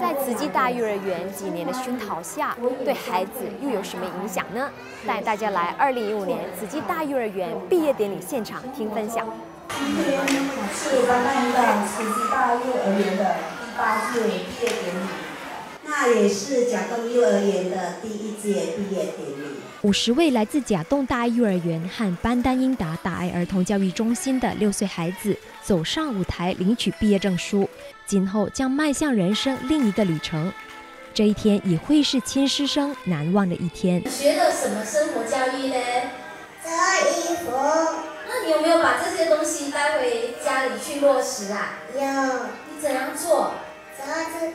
在慈济大幼儿园几年的熏陶下，对孩子又有什么影响呢？带大家来二零一五年慈济大幼儿园毕业典礼现场听分享。今天是刚刚到慈济大幼儿园的第八届，那也是甲东幼儿园的第一届毕业典礼。五十位来自甲洞大爱幼儿园和班丹英达大爱儿童教育中心的六岁孩子走上舞台领取毕业证书，今后将迈向人生另一个旅程。这一天也会是亲师生难忘的一天。学了什么生活教育呢？折衣服。那你有没有把这些东西带回家里去落实啊？有。你怎样做？折子。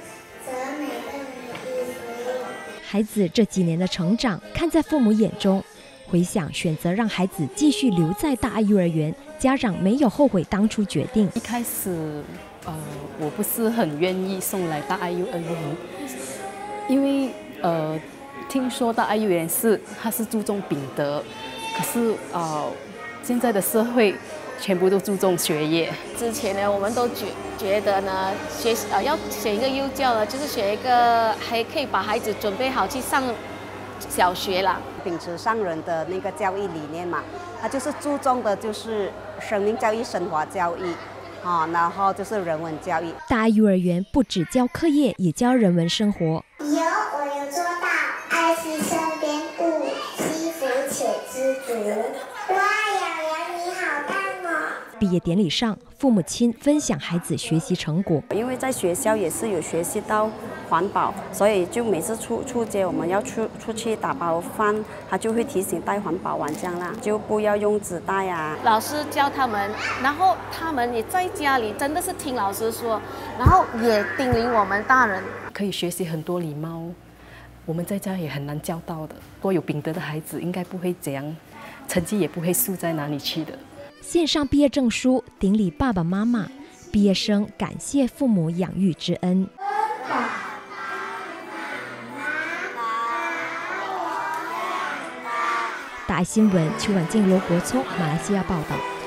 孩子这几年的成长，看在父母眼中，回想选择让孩子继续留在大爱幼儿园，家长没有后悔当初决定。一开始，呃，我不是很愿意送来大爱幼儿园，因为呃，听说大爱幼儿园是它是注重品德，可是呃，现在的社会。全部都注重学业。之前呢，我们都觉觉得呢，学呃要选一个幼教呢，就是选一个还可以把孩子准备好去上小学了。秉持上人的那个教育理念嘛，他就是注重的就是生命教育、生活教育，啊，然后就是人文教育。大幼儿园不只教课业，也教人文生活。有，我有做到，爱惜身边物，惜福且知足。哇！毕业典礼上，父母亲分享孩子学习成果。因为在学校也是有学习到环保，所以就每次出出街我们要出出去打包饭，他就会提醒带环保碗这样啦，就不要用纸袋啊。老师教他们，然后他们也在家里真的是听老师说，然后也叮咛我们大人可以学习很多礼貌，我们在家也很难教到的。多有品德的孩子应该不会这样，成绩也不会输在哪里去的。线上毕业证书顶礼爸爸妈妈，毕业生感谢父母养育之恩。大新闻邱婉静、罗国聪，马来西亚报道。